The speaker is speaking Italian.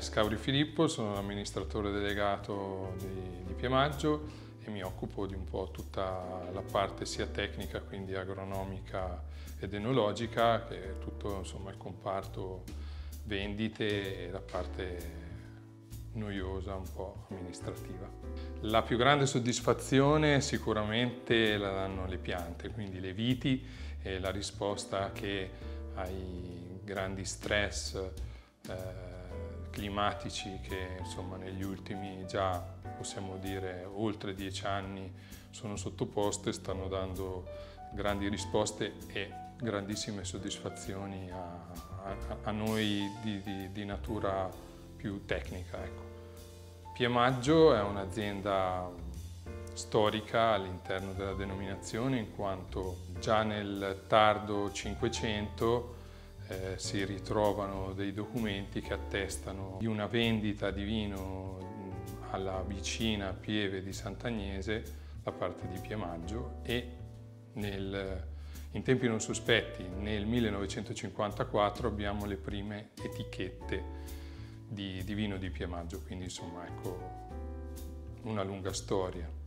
Scauri Filippo, sono l'amministratore delegato di, di Piemaggio e mi occupo di un po' tutta la parte sia tecnica, quindi agronomica ed enologica, che è tutto insomma, il comparto vendite e la parte noiosa, un po' amministrativa. La più grande soddisfazione sicuramente la danno le piante, quindi le viti e la risposta che ai grandi stress eh, climatici che insomma, negli ultimi già possiamo dire oltre dieci anni sono sottoposte stanno dando grandi risposte e grandissime soddisfazioni a, a, a noi di, di, di, natura più tecnica. Ecco. Piemaggio è un'azienda storica all'interno della denominazione in quanto già nel tardo Cinquecento eh, si ritrovano dei documenti che attestano di una vendita di vino alla vicina Pieve di Sant'Agnese da parte di Piemaggio e nel, in tempi non sospetti nel 1954 abbiamo le prime etichette di, di vino di Piemaggio, quindi insomma ecco una lunga storia.